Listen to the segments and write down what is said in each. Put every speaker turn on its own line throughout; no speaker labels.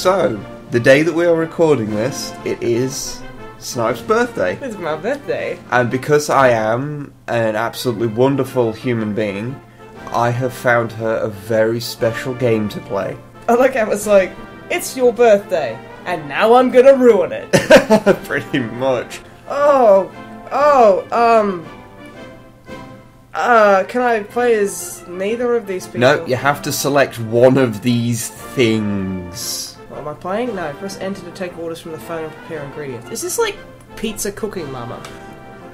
So, the day that we are recording this, it is Snipe's birthday.
It's my birthday.
And because I am an absolutely wonderful human being, I have found her a very special game to play.
I like how it's like, it's your birthday, and now I'm gonna ruin it.
Pretty much.
oh, oh, um. Uh, can I play as neither of these people?
No, you have to select one of these things.
Am I playing? No, press enter to take orders from the phone and prepare ingredients. Is this like pizza cooking mama?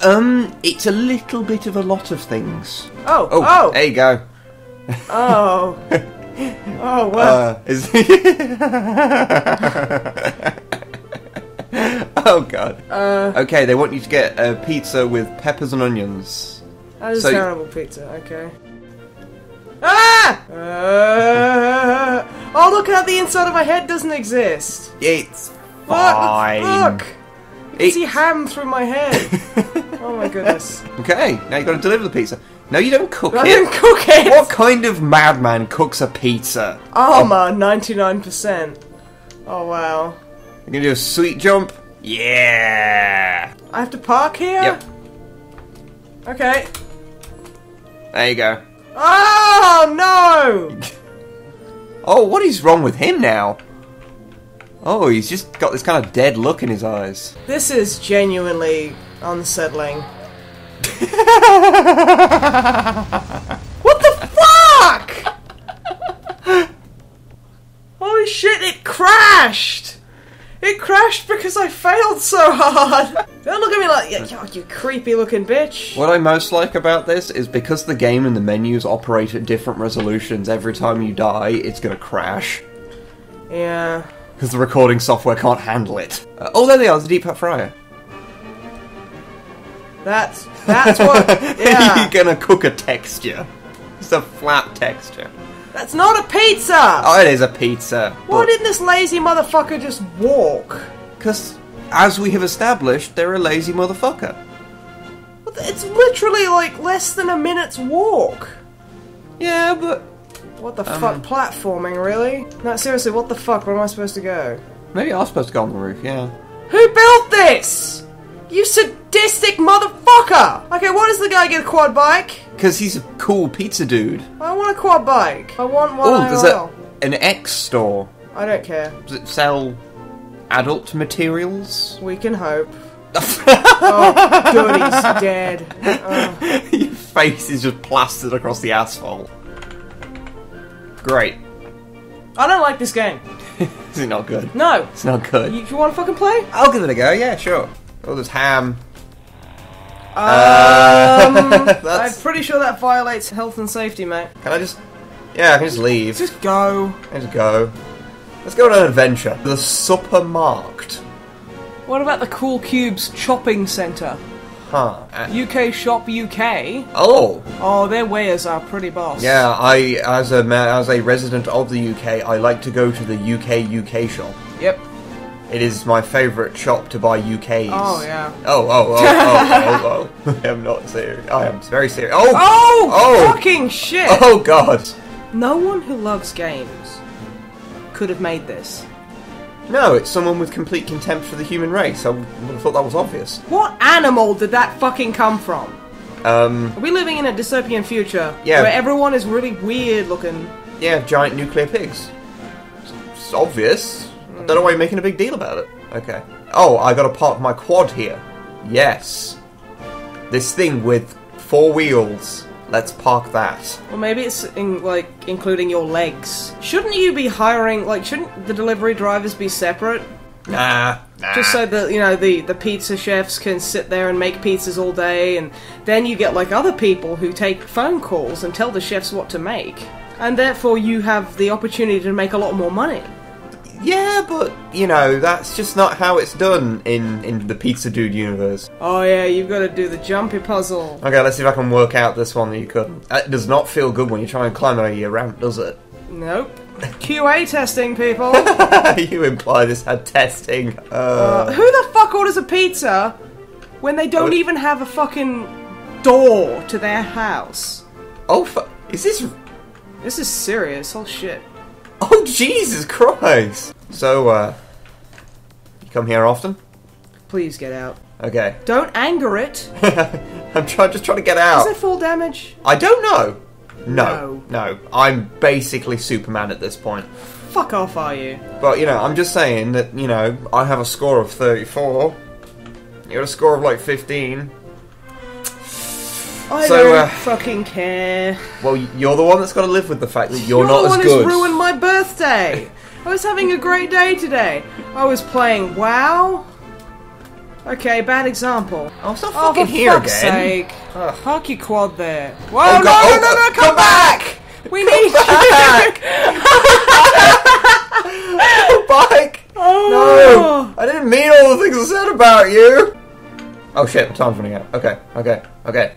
Um, it's a little bit of a lot of things.
Oh,
Oh,
oh,
there you go.
oh. oh, well.
Uh, is oh god.
Uh,
Okay, they want you to get a pizza with peppers and onions.
that is
so-
terrible pizza, okay. Ah! Uh, look at how the inside of my head doesn't exist.
It's
What
fine.
fuck? You can see ham through my head. oh my goodness.
Okay, now you got to deliver the pizza. No, you don't cook
I
it.
didn't cook it!
What kind of madman cooks a pizza?
Armor, 99%. Oh wow.
You gonna do a sweet jump? Yeah.
I have to park here?
Yep.
Okay.
There you go.
Oh no!
Oh, what is wrong with him now? Oh, he's just got this kind of dead look in his eyes.
This is genuinely unsettling. what the fuck? Holy shit, it crashed! It crashed because I failed so hard! Don't look at me like, you, you creepy looking bitch.
What I most like about this is because the game and the menus operate at different resolutions, every time you die, it's gonna crash.
Yeah.
Because the recording software can't handle it. Uh, oh, there they are, the deep fat fryer.
That's, that's what, yeah.
You're gonna cook a texture. It's a flat texture.
That's not a pizza!
Oh, it is a pizza.
Why didn't this lazy motherfucker just walk?
Because, as we have established, they're a lazy motherfucker.
It's literally like less than a minute's walk.
Yeah, but
What the
Um,
fuck? Platforming, really? No, seriously, what the fuck? Where am I supposed to go?
maybe I was supposed to go on the roof, yeah.
Who built this? You sadistic motherfucker! Okay, why does the guy get a quad bike?
Because he's a cool pizza dude.
I want a quad bike. I want one.
Oh, there's a, an X store.
I don't care.
Does it sell adult materials?
We can hope. oh, good, he's dead. Oh.
Your face is just plastered across the asphalt. Great.
I don't like this game.
Is it not good?
No.
It's not good.
You, you want to fucking play?
I'll give it a go, yeah, sure. Oh, there's ham. Uh, That's-
I'm pretty sure that violates health and safety, mate.
Can I just... Yeah, I can just leave.
Just go.
Let's go. Let's go on an adventure. The Supermarkt.
What about the Cool Cubes Chopping Centre?
Huh. Uh,
UK Shop UK.
oh!
Oh, their wares are pretty boss.
Yeah, I, as a as a resident of the UK, I like to go to the UK UK shop.
Yep.
It is my favourite shop to buy UKs.
Oh, yeah.
Oh, oh, oh, oh, oh, oh. I am not serious. I am very serious. Oh!
Oh,
Oh!
fucking shit!
Oh, God!
No one who loves games could have made this.
No, it's someone with complete contempt for the human race. I would have thought that was obvious.
What animal did that fucking come from?
Um,
Are we living in a dystopian future
Yeah.
where everyone is really weird looking?
yeah, giant nuclear pigs. It's, it's obvious. I don't know why you're making a big deal about it. Okay. Oh, I gotta park my quad here. Yes. This thing with four wheels. Let's park that.
Or maybe it's in, like including your legs. Shouldn't you be hiring like shouldn't the delivery drivers be separate?
Nah. nah.
Just so that you know the the pizza chefs can sit there and make pizzas all day, and then you get like other people who take phone calls and tell the chefs what to make, and therefore you have the opportunity to make a lot more money.
Yeah, but you know that's just not how it's done in in the Pizza Dude universe.
Oh yeah, you've got to do the jumpy puzzle.
Okay, let's see if I can work out this one that you couldn't. It does not feel good when you try and climb a ramp, does it?
Nope. QA testing, people.
you imply this had testing. Uh,
Uh, who the fuck orders a pizza when they don't
Oh.
even have a fucking door to their house?
oh, fu- is this?
This is serious. Oh shit.
Oh, Jesus Christ! So, uh, you come here often?
Please get out.
Okay.
Don't anger it.
I'm try- just trying to get out.
Is it full damage?
I don't know. No, no. I'm basically Superman at this point.
Fuck off, are you?
But, you know, I'm just saying that, you know, I have a score of 34. You got a score of like 15.
I
So,
don't
uh,
fucking care.
Well, you're the one that's got to live with the fact that you're,
You're
not
the
as
one
good.
who's ruined my birthday. I was having a great day today. I was playing WoW. Okay, bad example.
Oh, it's not
Oh,
fucking here
fuck's
again.
sake.
Ugh.
Park your quad there. Whoa,
Oh,
no, no,
oh,
no, no, come,
come
back!
back!
We need
back! Bike!
Oh,
No! I didn't mean all the things I said about you! Oh shit, my time's running out. Okay, okay, okay.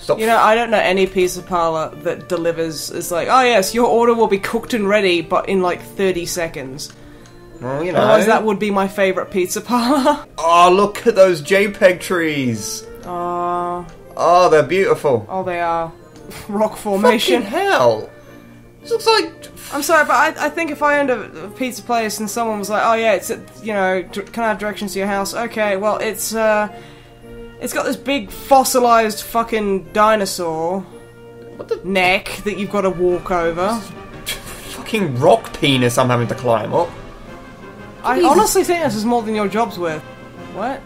Stop.
You know, I don't know any pizza parlor that delivers is like, oh yes, your order will be cooked and ready, but in like 30 seconds.
well, you know.
Otherwise, that would be my favorite pizza parlor.
Oh, look at those JPEG trees!
Oh,
Oh, they're beautiful.
oh, they are rock formation.
Fucking hell! This looks like.
I'm sorry, but I, I think if I owned a, a pizza place and someone was like, "Oh yeah, it's at, you know, can I have directions to your house?" Okay, well it's uh, it's got this big fossilized fucking dinosaur
What the
neck that you've got to walk over.
fucking rock penis I'm having to climb up?
I
Jesus.
honestly think this is more than your job's worth. What?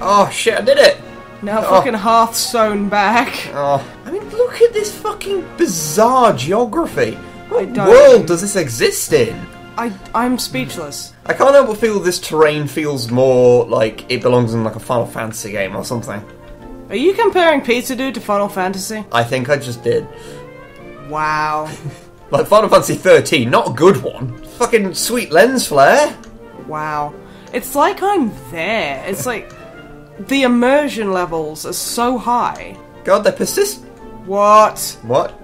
Oh shit, I did it!
Now
Oh.
fucking Hearthstone back.
Oh, I mean, look at this fucking bizarre geography. What world does this exist in?
I I'm speechless.
I can't help but feel this terrain feels more like it belongs in like a Final Fantasy game or something.
Are you comparing Pizza Dude to Final Fantasy?
I think I just did.
Wow.
Like Final Fantasy 13, not a good one. Fucking sweet lens flare.
Wow. It's like I'm there. It's like the immersion levels are so high.
God, they persist.
What?
What?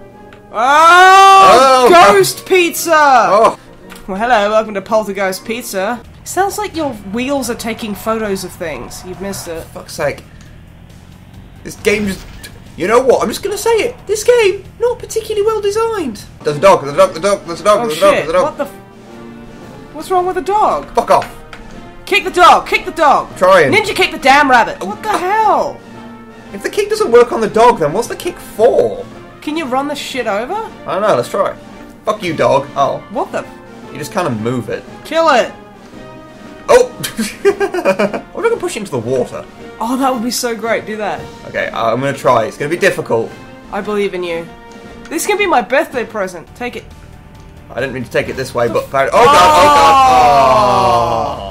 Oh,
Oh,
ghost pizza!
Oh,
Well, hello, welcome to Poltergeist Pizza. Sounds like your wheels are taking photos of things. You've missed it.
fuck's sake. This game's... You know what? I'm just gonna say it. This game, not particularly well designed. There's a dog, there's a dog, there's a dog, there's a dog,
Oh
there's a dog, there's a dog.
What the? F- What's wrong with the dog?
Fuck off.
Kick the dog! Kick the dog!
Trying.
Ninja kick the damn rabbit! What the hell?
If the kick doesn't work on the dog, then what's the kick for?
Can you run the shit over?
I don't know, let's try. Fuck you, dog. Oh,
What the?
You just kind of move it.
Kill it!
Oh! what if I can push it into the water?
Oh, that would be so great. Do that.
Okay, uh, I'm gonna try. It's gonna be difficult.
I believe in you. This can be my birthday present. Take it.
I didn't mean to take it this way, but. Oh god! Oh god!
So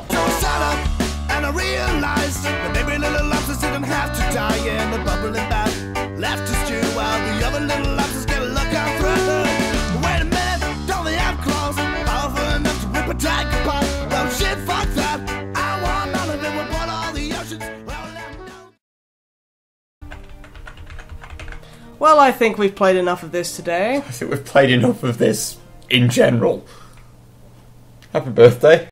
Well, I think we've played enough of this today.
I think we've played enough of this in general. Happy birthday.